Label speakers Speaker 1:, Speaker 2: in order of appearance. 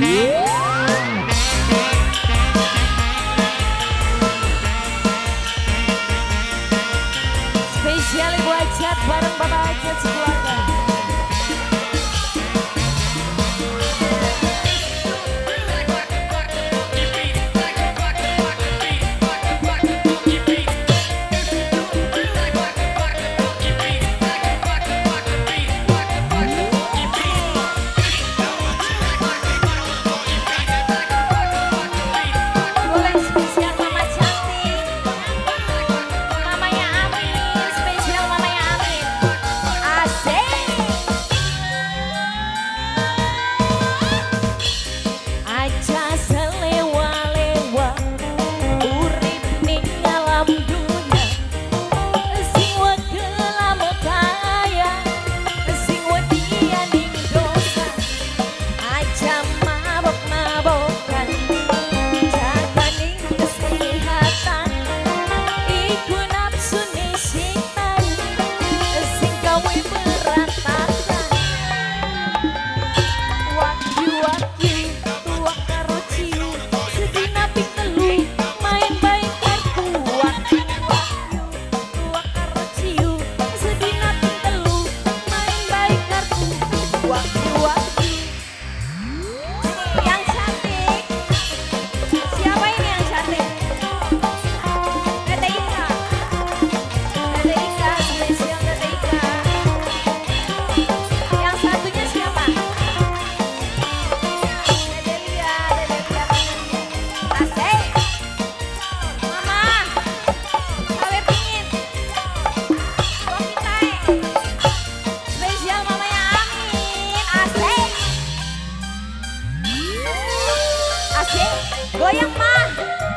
Speaker 1: Yeah. 我要妈